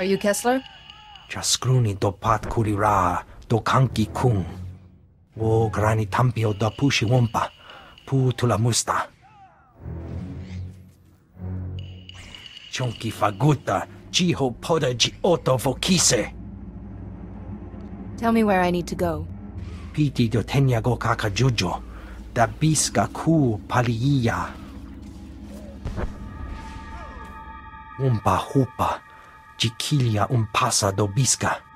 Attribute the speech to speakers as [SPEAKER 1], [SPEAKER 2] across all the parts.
[SPEAKER 1] Are you Kessler?
[SPEAKER 2] Chaskruni do pat kurira do kanki kung. Wo grani tampio da pushi wompa. Pu tula musta. Chonki faguta. Jiho poda ji oto vokise.
[SPEAKER 1] Tell me where I need to go.
[SPEAKER 2] Piti do tenya go kaka jojo. Da biska ku paliya. Umpa hupa. Jikilia un pasa do biska.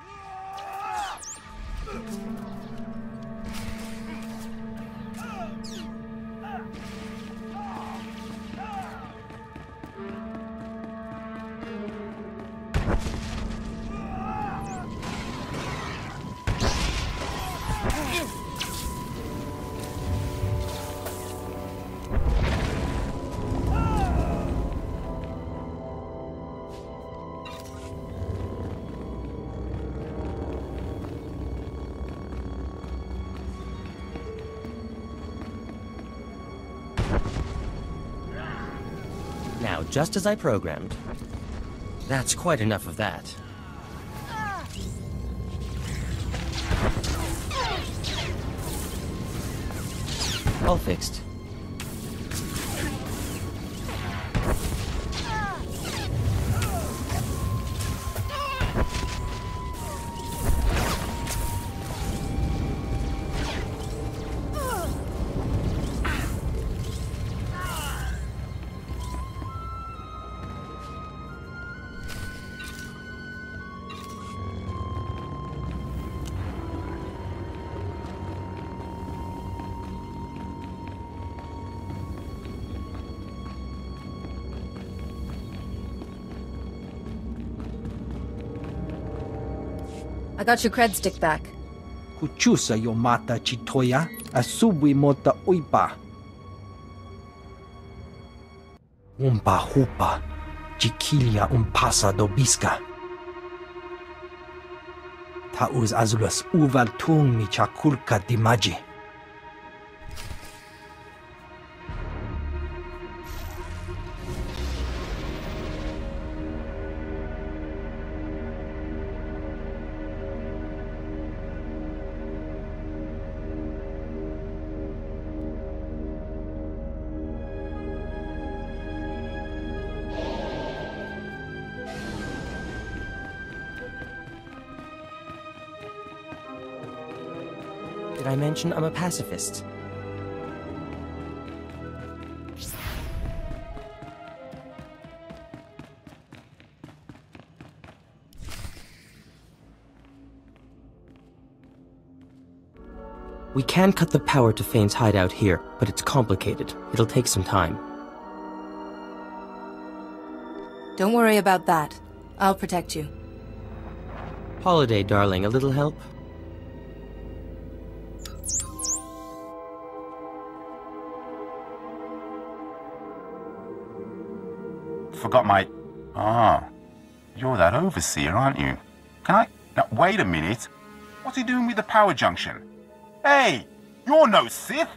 [SPEAKER 3] Just as I programmed. That's quite enough of that. All fixed.
[SPEAKER 1] I got your cred stick back.
[SPEAKER 2] Kuchusa yo mata chitoya. Asubwi mota uipa. Umpa hupa. Jikilia umpasa do biska. Tauz azulas uval tung mi chakulka dimaji.
[SPEAKER 3] Did I mention I'm a pacifist? We can cut the power to Fane's hideout here, but it's complicated. It'll take some time.
[SPEAKER 1] Don't worry about that. I'll protect you.
[SPEAKER 3] Holiday, darling, a little help?
[SPEAKER 4] Forgot my. Ah. You're that overseer, aren't you? Can I. Now, wait a minute. What's he doing with the power junction? Hey! You're no Sith!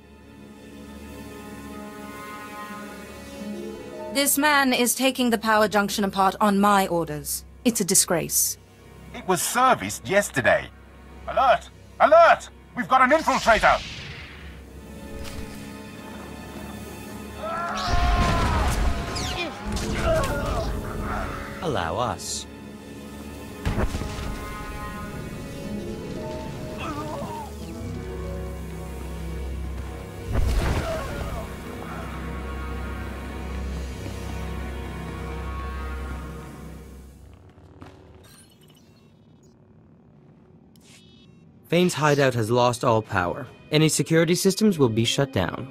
[SPEAKER 1] This man is taking the power junction apart on my orders. It's a disgrace.
[SPEAKER 4] It was serviced yesterday. Alert! Alert! We've got an infiltrator!
[SPEAKER 3] Allow us. Fane's hideout has lost all power. Any security systems will be shut down.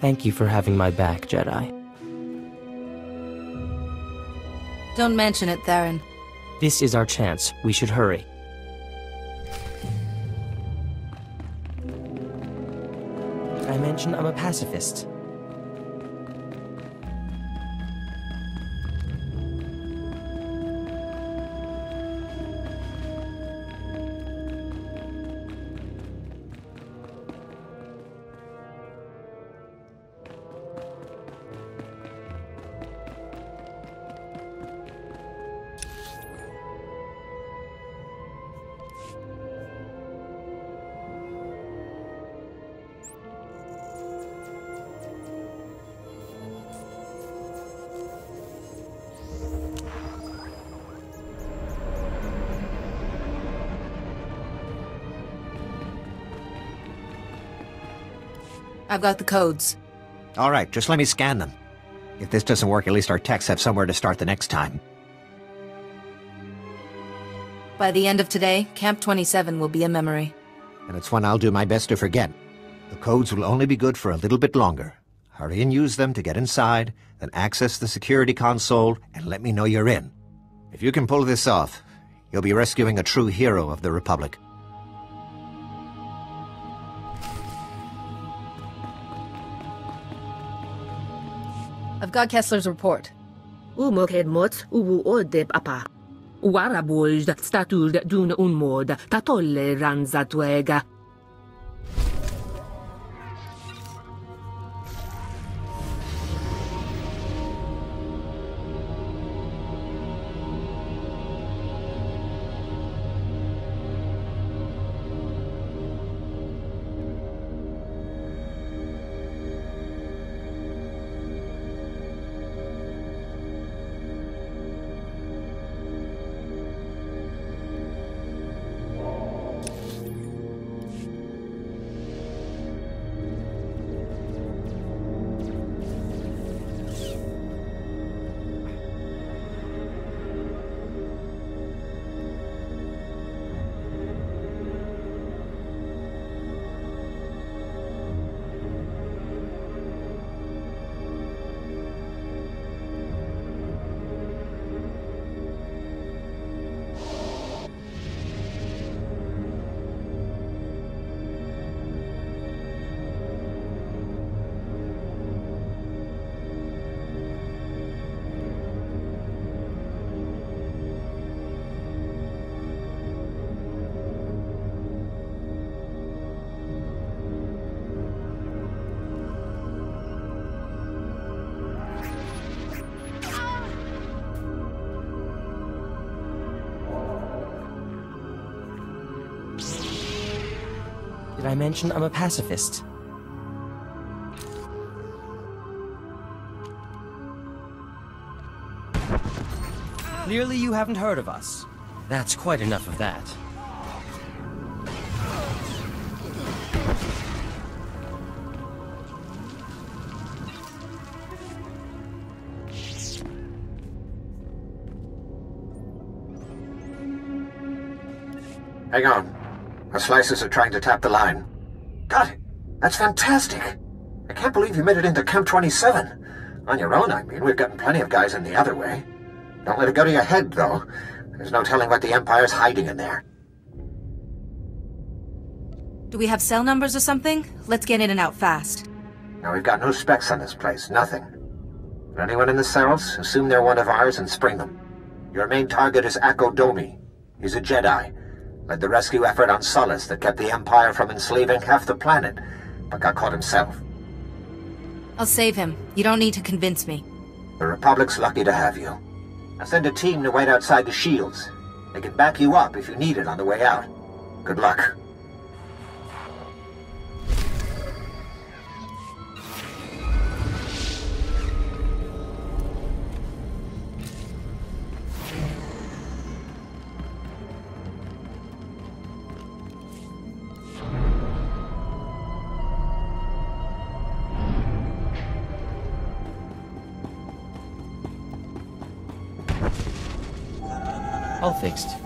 [SPEAKER 3] Thank you for having my back, Jedi.
[SPEAKER 1] Don't mention it, Theran.
[SPEAKER 3] This is our chance. We should hurry. I mention I'm a pacifist?
[SPEAKER 1] I've got the codes.
[SPEAKER 5] All right, just let me scan them. If this doesn't work, at least our techs have somewhere to start the next time.
[SPEAKER 1] By the end of today, Camp 27 will be a memory.
[SPEAKER 5] And it's one I'll do my best to forget. The codes will only be good for a little bit longer. Hurry and use them to get inside, then access the security console and let me know you're in. If you can pull this off, you'll be rescuing a true hero of the Republic.
[SPEAKER 1] Got Kessler's report.
[SPEAKER 6] Umoked mot uwu odeb apa. Wara bojd statul dun un mod ta tolleranza twega.
[SPEAKER 3] Mention I'm a pacifist? Clearly you haven't heard of us. That's quite enough of that.
[SPEAKER 5] Hang on. Our slicers are trying to tap the line. Got it. That's fantastic. I can't believe you made it into Camp 27. On your own, I mean. We've gotten plenty of guys in the other way. Don't let it go to your head, though. There's no telling what the Empire's hiding in there.
[SPEAKER 1] Do we have cell numbers or something? Let's get in and out fast.
[SPEAKER 5] Now, we've got no specs on this place. Nothing. For anyone in the cells, assume they're one of ours and spring them. Your main target is Akko Domi. He's a Jedi. Led the rescue effort on Solace that kept the Empire from enslaving half the planet, but got caught himself.
[SPEAKER 1] I'll save him. You don't need to convince me.
[SPEAKER 5] The Republic's lucky to have you. I'll send a team to wait outside the shields. They can back you up if you need it on the way out. Good luck.
[SPEAKER 3] All fixed.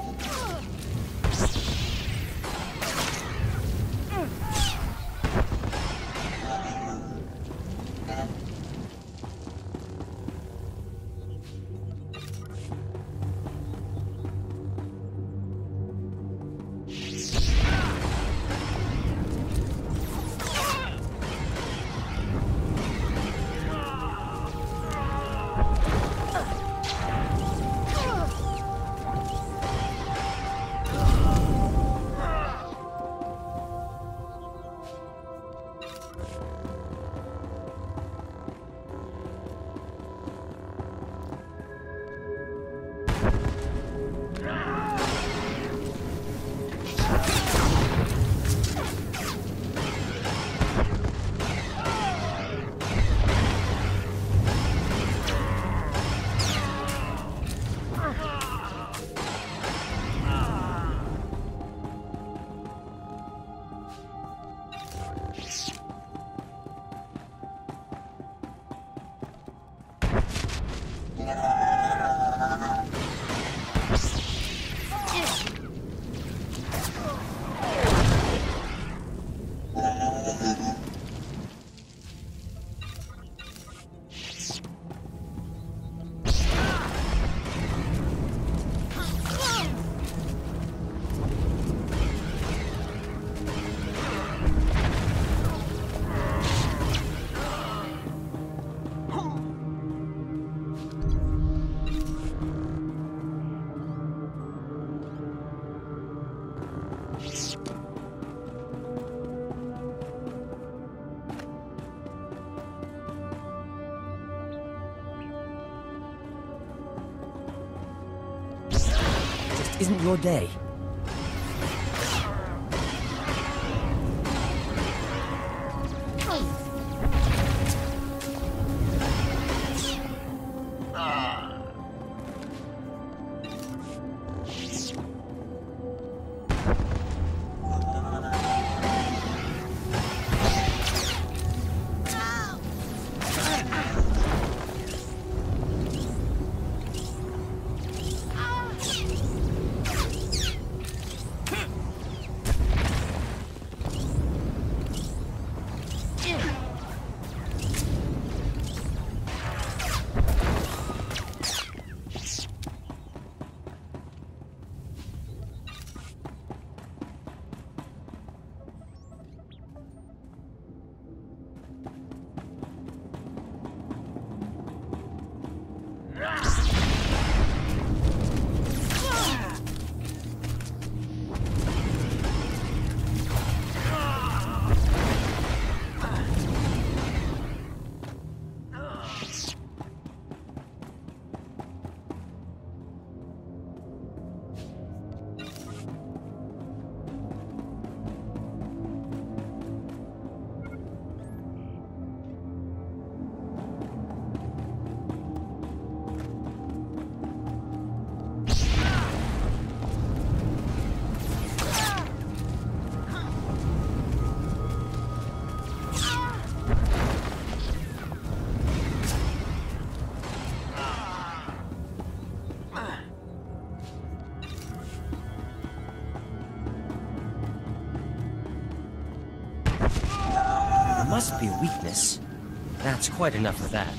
[SPEAKER 3] Isn't your day. Must be a weakness. That's quite enough of that.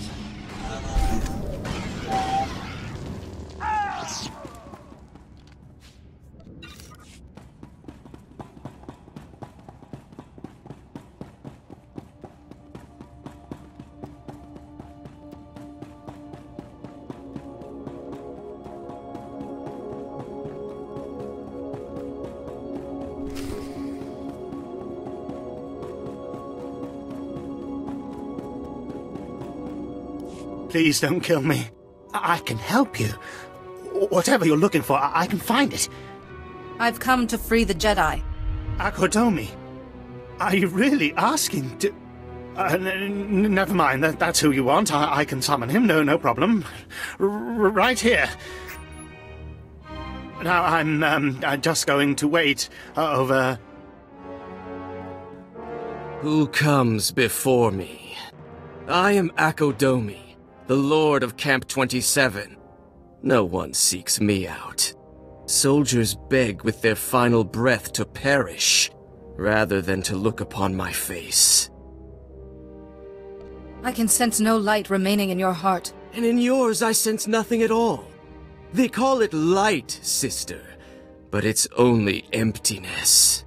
[SPEAKER 7] Please don't kill me. I, I can help you. Whatever you're looking for, I, I can find it.
[SPEAKER 1] I've come to free the Jedi.
[SPEAKER 7] Akodomi, are you really asking to... Uh, n- never mind, that, that's who you want. I, I can summon him, no, no problem. R- right here. Now, I'm, um, I'm just going to wait uh, over...
[SPEAKER 8] Who comes before me? I am Akodomi the Lord of Camp 27. No one seeks me out. Soldiers beg with their final breath to perish, rather than to look upon my face.
[SPEAKER 1] I can sense no light remaining in your heart.
[SPEAKER 8] And in yours I sense nothing at all. They call it light, sister, but it's only emptiness.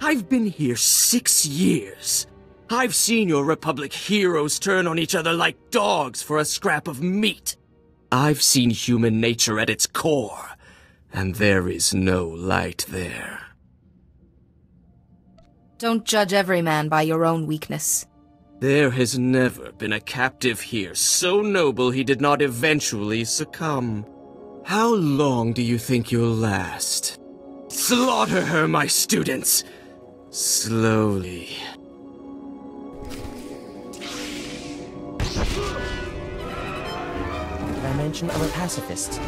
[SPEAKER 8] I've been here six years, I've seen your Republic heroes turn on each other like dogs for a scrap of meat. I've seen human nature at its core, and there is no light there.
[SPEAKER 1] Don't judge every man by your own weakness.
[SPEAKER 8] There has never been a captive here so noble he did not eventually succumb. How long do you think you'll last? Slaughter her, my students! Slowly.
[SPEAKER 3] Dimension of a pacifist.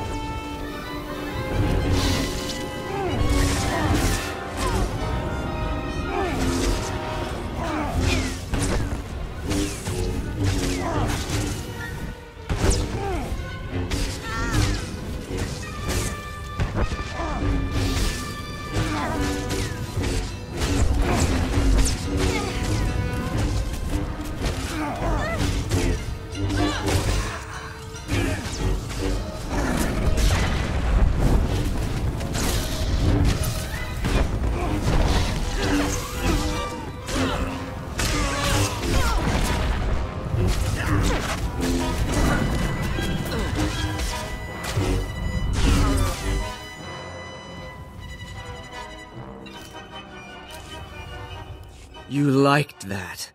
[SPEAKER 8] Liked that.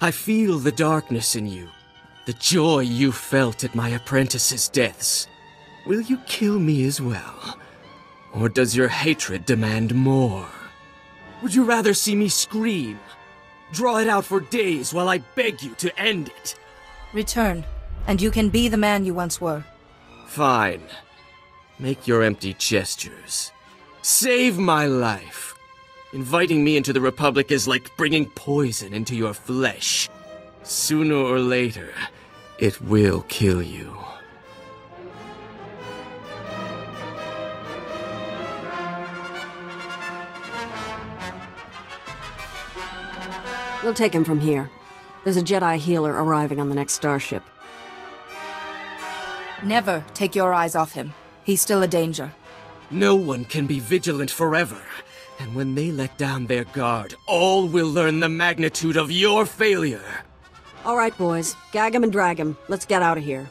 [SPEAKER 8] I feel the darkness in you. The joy you felt at my apprentice's deaths. Will you kill me as well? Or does your hatred demand more? Would you rather see me scream? Draw it out for days while I beg you to end it?
[SPEAKER 1] Return, and you can be the man you once were.
[SPEAKER 8] Fine. Make your empty gestures. Save my life. Inviting me into the Republic is like bringing poison into your flesh. Sooner or later, it will kill you.
[SPEAKER 9] We'll take him from here. There's a Jedi healer arriving on the next starship.
[SPEAKER 1] Never take your eyes off him. He's still a danger.
[SPEAKER 8] No one can be vigilant forever. And when they let down their guard, all will learn the magnitude of your failure.
[SPEAKER 9] All right, boys. Gag him and drag him. Let's get out of here.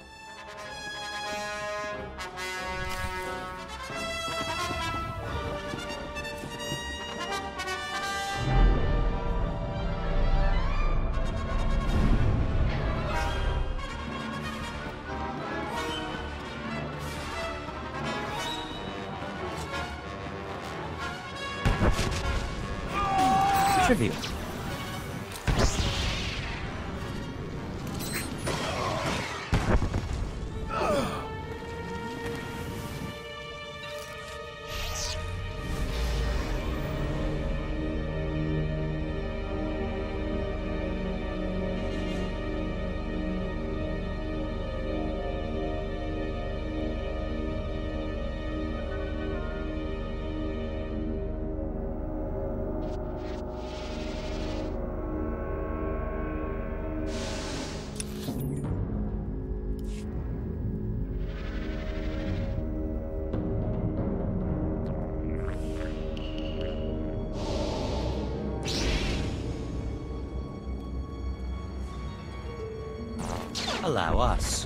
[SPEAKER 3] Allow us.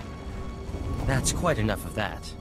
[SPEAKER 3] That's quite enough of that.